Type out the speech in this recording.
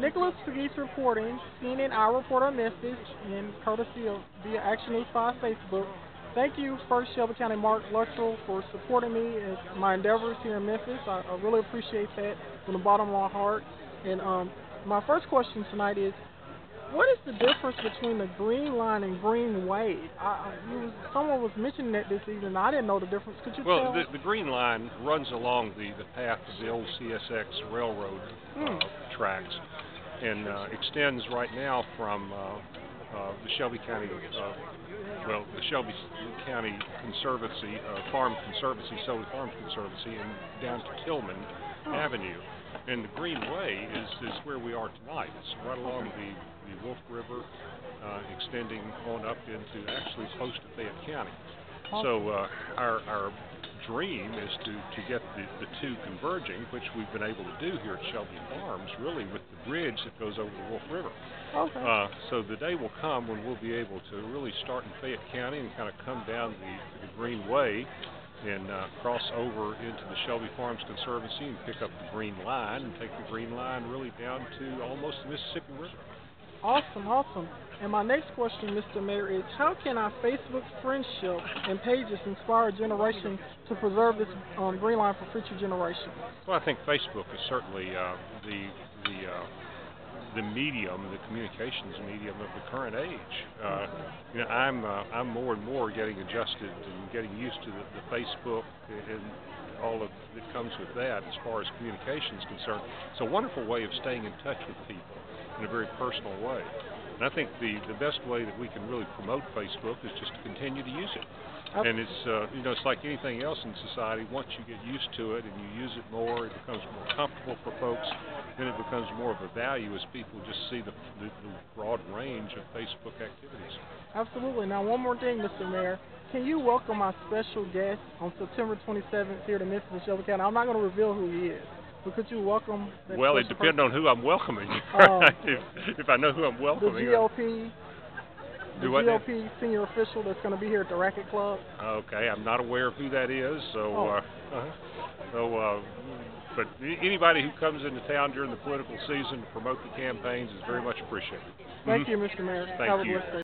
Nicholas Pegues reporting, CNN iReporter Memphis, and courtesy of via Action News 5 Facebook. Thank you, First Shelby County Mark Luttrell, for supporting me in my endeavors here in Memphis. I, I really appreciate that from the bottom of my heart. And um, my first question tonight is, what is the difference between the Green Line and Green Way? I, was, someone was mentioning that this evening. I didn't know the difference. Could you well, tell? Well, the, the, Green Line runs along the, the path of the old CSX railroad mm. uh, tracks and uh, extends right now from uh, uh the Shelby County, uh, well, the Shelby County Conservancy, uh, Farm Conservancy, Shelby Farms Conservancy, and down to Tillman oh. Avenue. And the Green Way is, is where we are tonight. It's right along the, the Wolf River, extending on up into actually close to Fayette County. So uh, our, our dream is to, to get the, the two converging, which we've been able to do here at Shelby Farms, really with the bridge that goes over the Wolf River. Okay. Uh, so the day will come when we'll be able to really start in Fayette County and kind of come down the, the Green Way and uh, cross over into the Shelby Farms Conservancy and pick up the Green Line and take the Green Line really down to almost the Mississippi River. Awesome, awesome. And my next question, Mr. Mayor, is how can our Facebook friendship and pages inspire a generation to preserve this um, green line for future generations? Well, I think Facebook is certainly uh, the the uh, the medium, the communications medium of the current age. Uh, you know, I'm uh, I'm more and more getting adjusted and getting used to the, the Facebook and all of that comes with that as far as communication is concerned. It's a wonderful way of staying in touch with people in a very personal way. And I think the, the best way that we can really promote Facebook is just to continue to use it. And it's uh, you know it's like anything else in society. Once you get used to it and you use it more, it becomes more comfortable for folks. Then it becomes more of a value as people just see the, the, the broad range of Facebook activities. Absolutely. Now one more thing, Mr. Mayor. Can you welcome our special guest on September 27th here to Memphis Shelby County? I'm not going to reveal who he is. But could you welcome? well, it depends on who I'm welcoming. Uh, if, if I know who I'm welcoming. The GOP. The GOP now? senior official that's going to be here at the Racquet Club. Okay, I'm not aware of who that is, so oh. uh, uh-huh. so. Uh, but anybody who comes into town during the political season to promote the campaigns is very much appreciated. Thank mm-hmm. you, Mr. Mayor. Thank Have you.